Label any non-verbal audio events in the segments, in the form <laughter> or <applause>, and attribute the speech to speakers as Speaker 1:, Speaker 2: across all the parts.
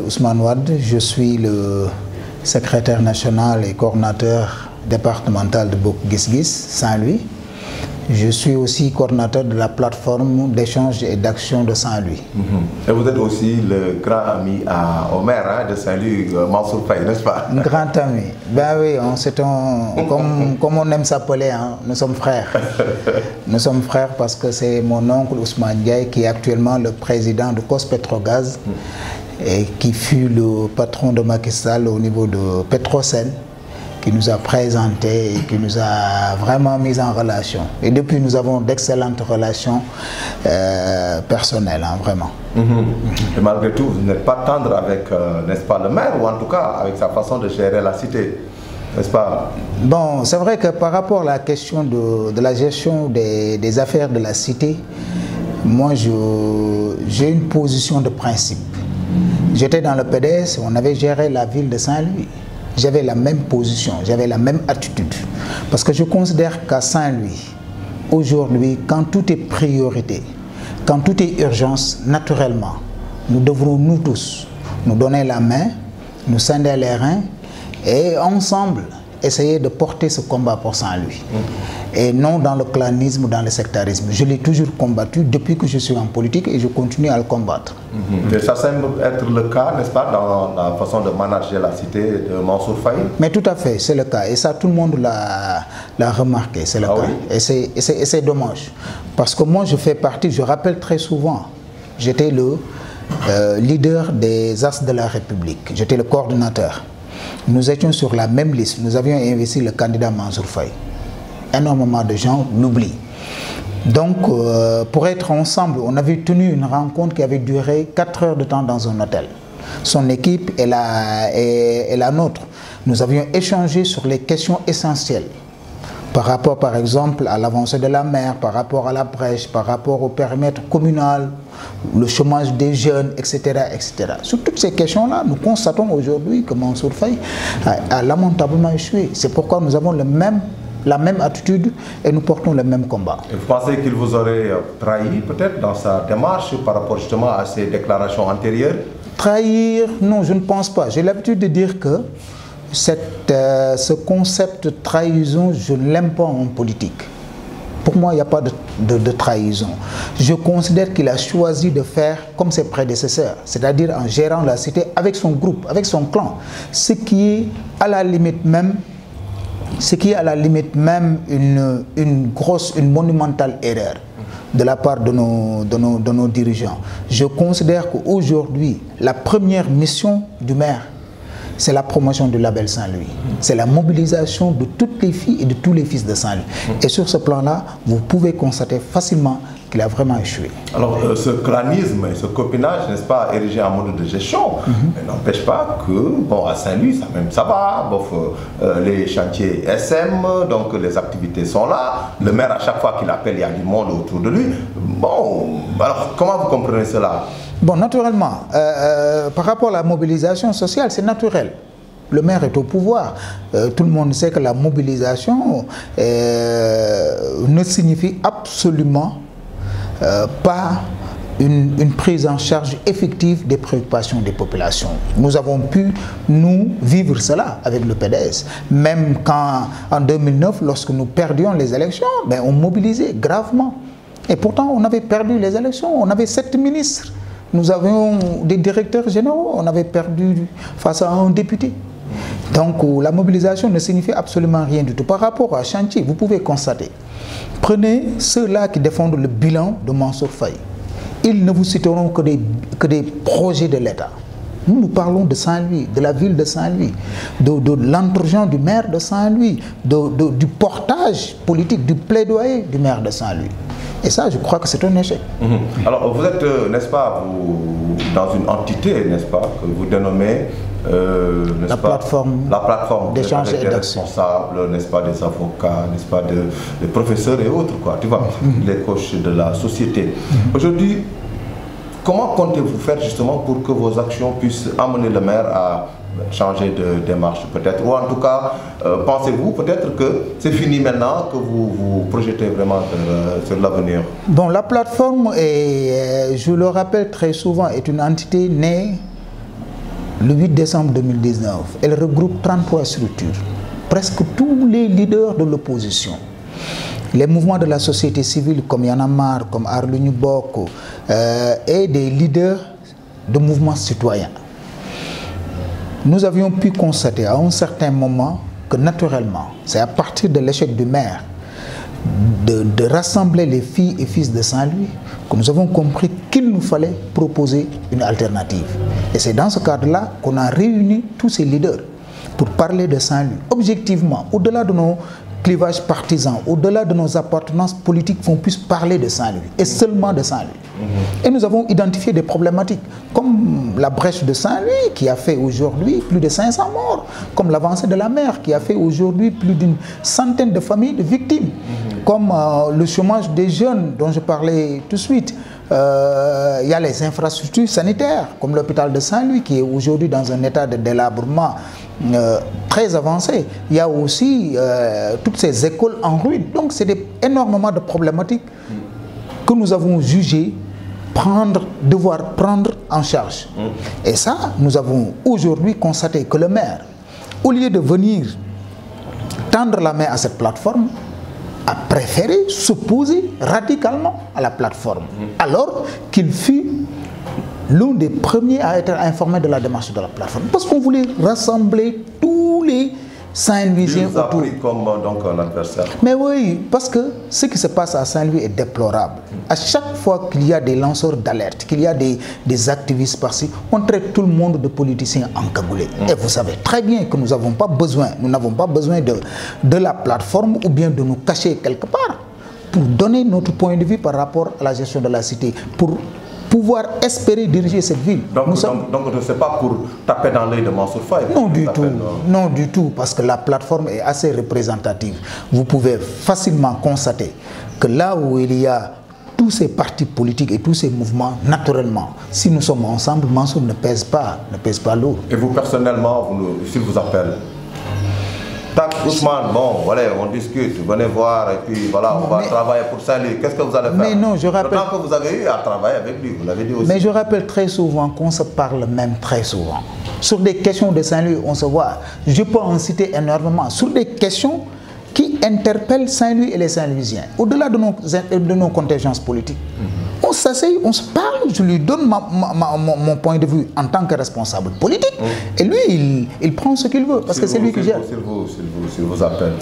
Speaker 1: Ousmane Wad, je suis le secrétaire national et coordinateur départemental de Bok Gis Saint-Louis. Je suis aussi coordinateur de la plateforme d'échange et d'action de Saint-Louis.
Speaker 2: Et vous êtes aussi le grand ami à Omer hein, de Saint-Louis, euh, Mansour Faye, n'est-ce pas?
Speaker 1: Un grand ami. Ben oui, on, c'est un, comme, comme on aime s'appeler, hein, nous sommes frères. Nous sommes frères parce que c'est mon oncle Ousmane Diaye qui est actuellement le président de COS Petrogaz et qui fut le patron de Macky Sall au niveau de Petrosen qui nous a présenté et qui nous a vraiment mis en relation. Et depuis, nous avons d'excellentes relations euh, personnelles, hein, vraiment.
Speaker 2: Et malgré tout, vous n'êtes pas tendre avec, euh, n'est-ce pas, le maire, ou en tout cas avec sa façon de gérer la cité, n'est-ce pas?
Speaker 1: Bon, c'est vrai que par rapport à la question de, de la gestion des, des affaires de la cité, moi, j'ai une position de principe. J'étais dans le PDS, on avait géré la ville de Saint-Louis. J'avais la même position, j'avais la même attitude. Parce que je considère qu'à Saint-Louis, aujourd'hui, quand tout est priorité, quand tout est urgence, naturellement, nous devrons nous tous nous donner la main, nous scinder les reins et ensemble essayer de porter ce combat pour Saint-Louis. Et non dans le clanisme, dans le sectarisme. Je l'ai toujours combattu depuis que je suis en politique et je continue à le combattre.
Speaker 2: Et ça semble être le cas, n'est-ce pas, dans la façon de manager la cité de Mansour Faye?
Speaker 1: Mais tout à fait, c'est le cas. Et ça, tout le monde l'a remarqué, c'est le
Speaker 2: Ah
Speaker 1: cas.
Speaker 2: oui?
Speaker 1: Et c'est dommage. Parce que moi, je fais partie, je rappelle très souvent, j'étais le euh, leader des As de la République. J'étais le coordinateur. Nous étions sur la même liste. Nous avions investi le candidat Mansour Faye. Énormément de gens l'oublient. Donc, euh, pour être ensemble, on avait tenu une rencontre qui avait duré 4 heures de temps dans un hôtel. Son équipe et la, et, et la nôtre. Nous avions échangé sur les questions essentielles par rapport, par exemple, à l'avancée de la mer, par rapport à la brèche, par rapport au périmètre communal, le chômage des jeunes, etc. etc. Sur toutes ces questions-là, nous constatons aujourd'hui que Mansour Faye a, a lamentablement échoué. C'est pourquoi nous avons le même, la même attitude et nous portons le même combat.
Speaker 2: Et vous pensez qu'il vous aurait euh, trahi peut-être dans sa démarche par rapport justement à ses déclarations antérieures?
Speaker 1: Trahir, non, je ne pense pas. J'ai l'habitude de dire que cette, euh, ce concept de trahison, je ne l'aime pas en politique. Pour moi, il n'y a pas de, de- de trahison. Je considère qu'il a choisi de faire comme ses prédécesseurs, c'est-à-dire en gérant la cité avec son groupe, avec son clan, ce qui est à la limite même ce qui est à la limite même une, une grosse, une monumentale erreur de la part de nos, de nos, de nos dirigeants. Je considère qu'aujourd'hui, la première mission du maire, c'est la promotion du label Saint-Louis. C'est la mobilisation de toutes les filles et de tous les fils de Saint-Louis. Et sur ce plan-là, vous pouvez constater facilement qu'il a vraiment échoué.
Speaker 2: Alors, euh, ce clanisme et ce copinage, n'est-ce pas, érigé en mode de gestion, mais n'empêche pas que, bon, à Saint-Louis, ça même ça va. Bof, euh, euh, les chantiers SM, donc les activités sont là. Le maire, à chaque fois qu'il appelle, il y a du monde autour de lui. Bon, alors, comment vous comprenez cela?
Speaker 1: Bon, naturellement, euh, par rapport à la mobilisation sociale, c'est naturel. Le maire est au pouvoir. Euh, tout le monde sait que la mobilisation euh, ne signifie absolument euh, pas une, une prise en charge effective des préoccupations des populations. Nous avons pu, nous, vivre cela avec le PDS. Même quand, en 2009, lorsque nous perdions les élections, ben, on mobilisait gravement. Et pourtant, on avait perdu les élections. On avait sept ministres. Nous avions des directeurs généraux. On avait perdu face à un député. Donc la mobilisation ne signifie absolument rien du tout. Par rapport à chantier, vous pouvez constater. Prenez ceux-là qui défendent le bilan de Mansour Faye. Ils ne vous citeront que des, que des projets de l'État. Nous, nous parlons de Saint-Louis, de la ville de Saint-Louis, de, de du maire de Saint-Louis, du portage politique, du plaidoyer du maire de Saint-Louis. Et ça, je crois que c'est un échec.
Speaker 2: Mhm. Alors, vous êtes, euh, n'est-ce pas, dans une entité, n'est-ce pas, que vous dénommez euh,
Speaker 1: La
Speaker 2: pas,
Speaker 1: plateforme
Speaker 2: la plateforme
Speaker 1: d'échange et d'action.
Speaker 2: responsables, n'est-ce pas, des avocats, n'est-ce pas, de- des professeurs et autres, quoi, tu vois, les coachs de la société. Aujourd'hui, comment comptez-vous faire justement pour que vos actions puissent amener le maire à changer de démarche peut-être? Ou en tout cas, euh, pensez-vous peut-être que c'est fini maintenant, que vous vous projetez vraiment sur, euh, sur l'avenir?
Speaker 1: Bon, la plateforme, est, je le rappelle très souvent, est une entité née le 8 décembre 2019, elle regroupe 33 structures, presque tous les leaders de l'opposition. Les mouvements de la société civile comme Yanamar, comme Arlunu Boko, euh, et des leaders de mouvements citoyens. Nous avions pu constater à un certain moment que naturellement, c'est à partir de l'échec du maire de, rassembler les filles et fils de Saint-Louis que nous avons compris qu'il nous fallait proposer une alternative. Et c'est dans ce cadre-là qu'on a réuni tous ces leaders pour parler de Saint-Louis. Objectivement, au-delà de nos clivages partisans, au-delà de nos appartenances politiques, qu'on puisse parler de Saint-Louis et seulement de Saint-Louis. Et nous avons identifié des problématiques comme la brèche de Saint-Louis qui a fait aujourd'hui plus de 500 morts, comme l'avancée de la mer qui a fait aujourd'hui plus d'une centaine de familles de victimes, comme euh, le chômage des jeunes dont je parlais tout de suite. Euh, il y a les infrastructures sanitaires, comme l'hôpital de Saint-Louis qui est aujourd'hui dans un état de délabrement euh, très avancé. Il y a aussi euh, toutes ces écoles en ruine. Donc c'est énormément de problématiques que nous avons jugé prendre, devoir prendre en charge. Et ça, nous avons aujourd'hui constaté que le maire, au lieu de venir tendre la main à cette plateforme, a préféré s'opposer radicalement à la plateforme, alors qu'il fut l'un des premiers à être informé de la démarche de la plateforme. Parce qu'on voulait rassembler tous les Saint-Louisiens
Speaker 2: Il vous a pris comme donc, un adversaire.
Speaker 1: Mais oui, parce que ce qui se passe à Saint-Louis est déplorable. À chaque fois qu'il y a des lanceurs d'alerte, qu'il y a des, des activistes par-ci, on traite tout le monde de politiciens encagoulés. Et vous savez très bien que nous n'avons pas besoin, nous n'avons pas besoin de, de la plateforme ou bien de nous cacher quelque part pour donner notre point de vue par rapport à la gestion de la cité, pour pouvoir espérer diriger cette ville.
Speaker 2: Donc,
Speaker 1: Nous sommes-
Speaker 2: donc, ce n'est pas pour taper dans l'œil de Mansour Faye.
Speaker 1: Non du tout,
Speaker 2: dans-
Speaker 1: non du tout, parce que la plateforme est assez représentative. Vous pouvez facilement constater que là où il y a tous ces partis politiques et tous ces mouvements, naturellement, si nous sommes ensemble, Mansour ne pèse pas, ne pèse pas lourd.
Speaker 2: Et vous, personnellement, vous s'il vous appelle Tac, Ousmane, bon, voilà, on discute, venez voir, et puis voilà, on va
Speaker 1: Mais-
Speaker 2: travailler pour Saint-Louis. Qu'est-ce que vous allez faire?
Speaker 1: Mais non, je rappelle-
Speaker 2: Le temps que vous avez eu à travailler avec lui, vous l'avez dit aussi.
Speaker 1: Mais je rappelle très souvent qu'on se parle même très souvent. Sur des questions de Saint-Louis, on se voit. Je peux en citer énormément. Sur des questions qui interpellent Saint-Louis et les Saint-Louisiens, au-delà de nos, de nos contingences politiques. On s'assied, on se parle, je lui donne ma- ma- ma- mon, point de vue en tant que responsable politique, et lui, il, il prend ce qu'il veut, parce que c'est lui qui gère.
Speaker 2: s'il vous appelle.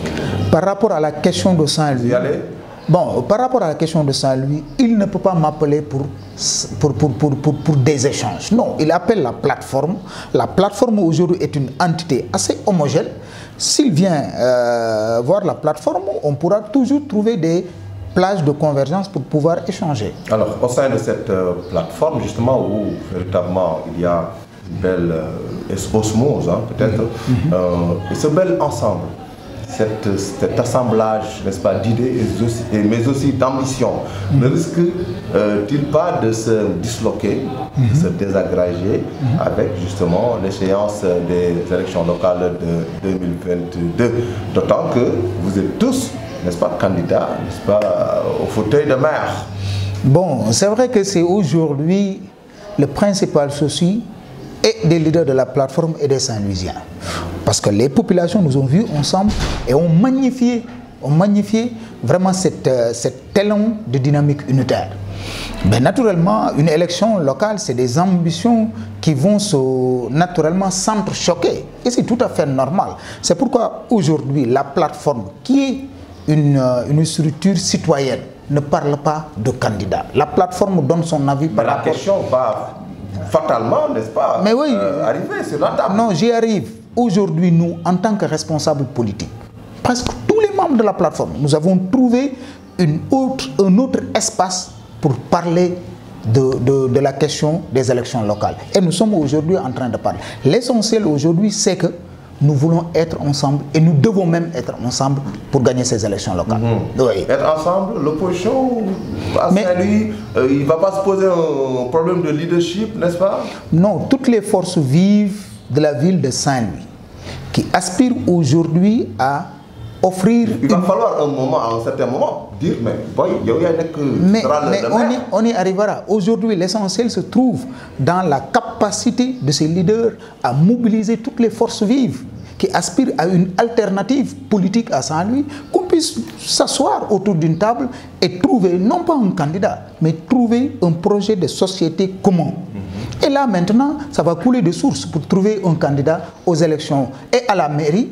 Speaker 1: Par rapport à la question de Saint-Louis, Bon, par rapport à la question de Saint-Louis, il ne peut pas m'appeler pour, pour, pour, pour, pour, pour des échanges. Non, il appelle la plateforme. La plateforme aujourd'hui est une entité assez homogène. S'il vient euh, voir la plateforme, on pourra toujours trouver des plages de convergence pour pouvoir échanger.
Speaker 2: Alors, au sein de cette euh, plateforme, justement, où véritablement il y a une belle euh, osmose, hein, peut-être, euh, et ce bel ensemble, cette- cet assemblage, n'est-ce pas, d'idées, aussi- mais aussi d'ambition, ne risque-t-il pas de se disloquer, de se désagréger avec justement l'échéance des élections locales de 2022 D'autant que vous êtes tous, n'est-ce pas, candidats, n'est-ce pas, au fauteuil de maire.
Speaker 1: Bon, c'est vrai que c'est aujourd'hui le principal souci et des leaders de la plateforme et des Saint-Louisiens. Parce que les populations nous ont vus ensemble et ont magnifié, ont magnifié vraiment cette, euh, cet élan de dynamique unitaire. Mais naturellement, une élection locale, c'est des ambitions qui vont se, naturellement s'entrechoquer. Et c'est tout à fait normal. C'est pourquoi aujourd'hui, la plateforme, qui est une, euh, une structure citoyenne, ne parle pas de candidat. La plateforme donne son avis
Speaker 2: Mais
Speaker 1: par
Speaker 2: la
Speaker 1: rapport...
Speaker 2: question va fatalement, n'est-ce pas,
Speaker 1: Mais oui.
Speaker 2: euh, arriver sur la table.
Speaker 1: Non, j'y arrive. Aujourd'hui, nous, en tant que responsables politiques, presque tous les membres de la plateforme, nous avons trouvé une autre, un autre espace pour parler de, de- de la question des élections locales. Et nous sommes aujourd'hui en train de parler. L'essentiel aujourd'hui, c'est que nous voulons être ensemble et nous devons même être ensemble pour gagner ces élections locales. Oui.
Speaker 2: Être ensemble, l'opposition, à
Speaker 1: Mais-
Speaker 2: Saint-Louis, euh, il ne va pas se poser un problème de leadership, n'est-ce pas?
Speaker 1: Non, toutes les forces vives de la ville de Saint-Louis qui aspirent aujourd'hui à offrir...
Speaker 2: Il va falloir un moment, à un certain moment, dire, mais boy, il y a que
Speaker 1: mais, mais on, y, on y arrivera. Aujourd'hui, l'essentiel se trouve dans la capacité de ces leaders à mobiliser toutes les forces vives qui aspirent à une alternative politique à Saint-Louis, qu'on puisse s'asseoir autour d'une table et trouver, non pas un candidat, mais trouver un projet de société commun. Et là, maintenant, ça va couler de sources pour trouver un candidat aux élections et à la mairie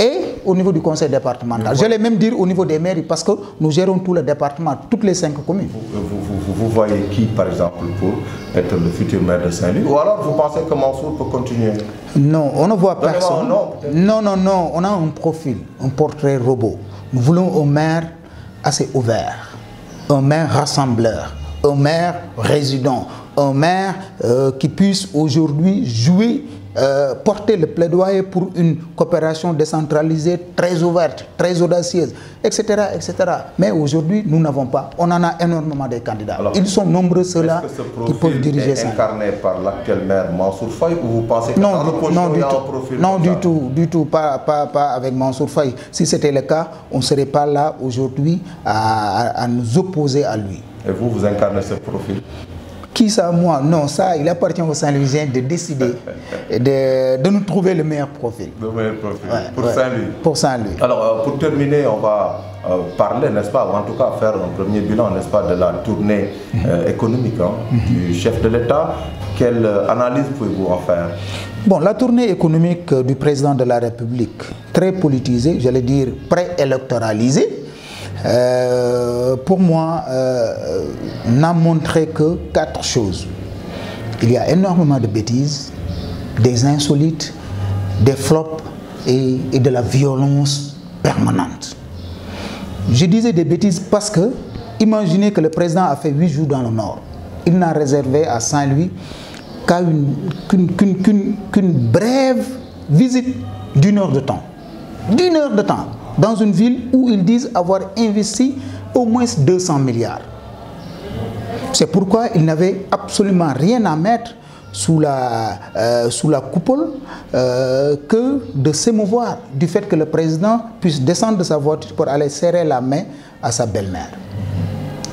Speaker 1: et au niveau du conseil départemental. J'allais même dire au niveau des mairies parce que nous gérons tout le département, toutes les cinq communes.
Speaker 2: Vous, vous, vous, voyez qui, par exemple, pour être le futur maire de Saint-Louis? Ou alors vous pensez que Mansour peut continuer?
Speaker 1: Non, on ne voit personne. Non, non, non, non, on a un profil, un portrait robot. Nous voulons un maire assez ouvert, un maire rassembleur, un maire résident, un maire euh, qui puisse aujourd'hui jouer euh, porter le plaidoyer pour une coopération décentralisée très ouverte, très audacieuse, etc. etc. Mais aujourd'hui, nous n'avons pas. On en a énormément de candidats. Ils sont nombreux ceux-là qui peuvent diriger
Speaker 2: ça. incarné par l'actuel maire Mansour Faye ou vous pensez que
Speaker 1: non, du, non, du tout, profil non du tout, du tout, pas, pas, pas avec Mansour Faye. Si c'était le cas, on ne serait pas là aujourd'hui à, à nous opposer à lui.
Speaker 2: Et vous, vous incarnez ce profil?
Speaker 1: Qui ça, moi Non, ça, il appartient aux Saint-Louisiens de décider <laughs> de, de, nous trouver le meilleur profil.
Speaker 2: Le meilleur profil. pour Saint-Louis.
Speaker 1: Pour Saint-Louis.
Speaker 2: Alors, euh, pour terminer, on va euh, parler, n'est-ce pas, ou en tout cas faire un premier bilan, n'est-ce pas, de la tournée euh, économique hein, du chef de l'État. Quelle analyse pouvez-vous en faire?
Speaker 1: Bon, la tournée économique du président de la République, très politisée, j'allais dire préélectoralisée, euh, pour moi, euh, n'a montré que quatre choses. Il y a énormément de bêtises, des insolites, des flops et, de la violence permanente. Je disais des bêtises parce que, imaginez que le président a fait huit jours dans le Nord. Il n'a réservé à Saint-Louis qu'une brève visite d'une heure de temps. D'une heure de temps dans une ville où ils disent avoir investi au moins 200 milliards. C'est pourquoi ils n'avaient absolument rien à mettre sous la, euh, sous la coupole euh, que de s'émouvoir du fait que le président puisse descendre de sa voiture pour aller serrer la main à sa belle-mère.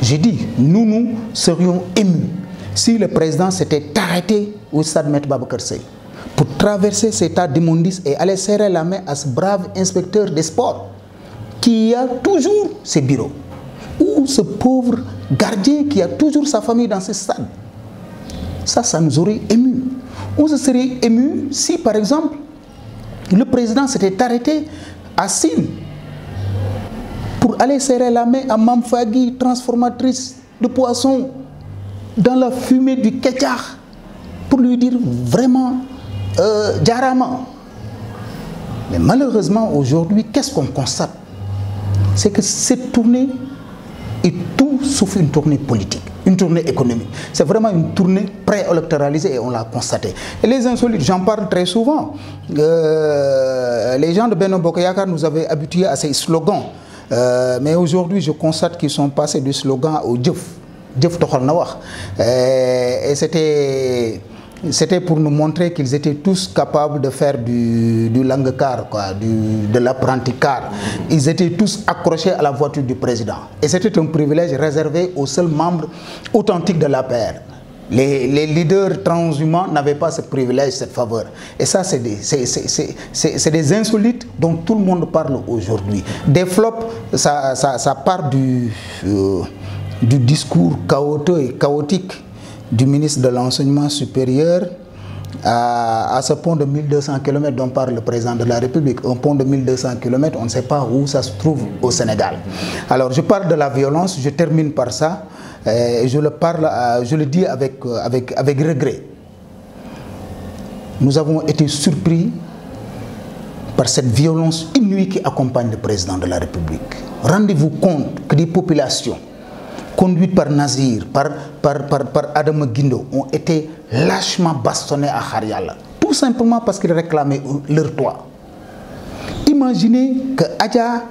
Speaker 1: J'ai dit, nous, nous serions émus si le président s'était arrêté au stade Maître Babacar pour traverser cet état d'immondice et aller serrer la main à ce brave inspecteur des sports qui a toujours ses bureaux. Ou ce pauvre gardien qui a toujours sa famille dans ce stade. Ça, ça nous aurait ému. On se serait ému si, par exemple, le président s'était arrêté à Sine pour aller serrer la main à Mamfagi, transformatrice de poissons, dans la fumée du ketchar, pour lui dire vraiment euh, Mais malheureusement, aujourd'hui, qu'est-ce qu'on constate? C'est que cette tournée est tout sauf une tournée politique, une tournée économique. C'est vraiment une tournée préélectoralisée et on l'a constaté. Et les insolites, j'en parle très souvent. Euh, les gens de Beno Bokoyakar nous avaient habitués à ces slogans. Euh, mais aujourd'hui, je constate qu'ils sont passés du slogan au Djouf. Djouf euh, Et c'était c'était pour nous montrer qu'ils étaient tous capables de faire du, du langue car, quoi, de l'apprenti car. Ils étaient tous accrochés à la voiture du président. Et c'était un privilège réservé aux seuls membres authentiques de la paire. Les, leaders transhumants n'avaient pas ce privilège, cette faveur. Et ça, c'est des, insolites dont tout le monde parle aujourd'hui. Des flops, ça, part du, euh, du discours chaotique et chaotique du ministre de l'Enseignement supérieur à, ce pont de 1200 km dont parle le président de la République. Un pont de 1200 km, on ne sait pas où ça se trouve au Sénégal. Alors je parle de la violence, je termine par ça, et je le, parle, je le dis avec, avec, avec regret. Nous avons été surpris par cette violence inouïe qui accompagne le président de la République. Rendez-vous compte que des populations conduites par Nazir, par, par, par, par Adam Guindo, ont été lâchement bastonnés à Khariala. Tout simplement parce qu'ils réclamaient leur toit. Imaginez que Adja,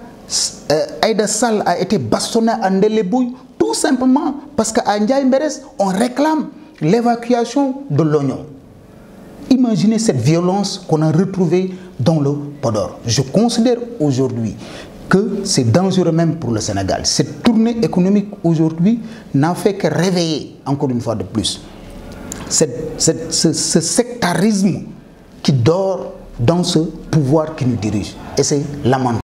Speaker 1: euh, Aïda Sall a été bastonné à Ndelebouy tout simplement parce qu'à Ndiaye on réclame l'évacuation de l'oignon. Imaginez cette violence qu'on a retrouvée dans le Podor. Je considère aujourd'hui que c'est dangereux même pour le Sénégal. Cette tournée économique aujourd'hui n'a fait que réveiller, encore une fois de plus, ce, ce sectarisme qui dort dans ce pouvoir qui nous dirige. Et c'est lamentable.